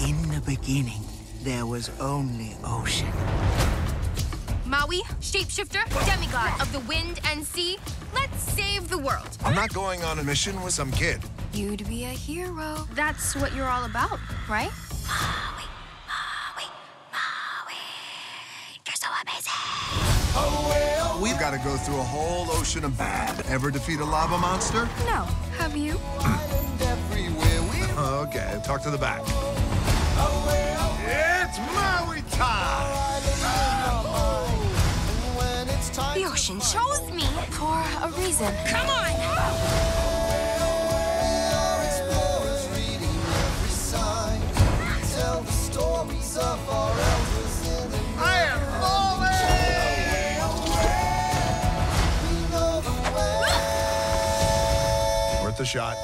In the beginning, there was only ocean. Maui, shapeshifter, demigod of the wind and sea, let's save the world. I'm not going on a mission with some kid. You'd be a hero. That's what you're all about, right? Maui, Maui, Maui. You're so amazing. We've got to go through a whole ocean of bad. Ever defeat a lava monster? No, have you? Okay, talk to the back. It's Maui time! The ocean chose me for a reason. Come on! I am falling! Worth a shot.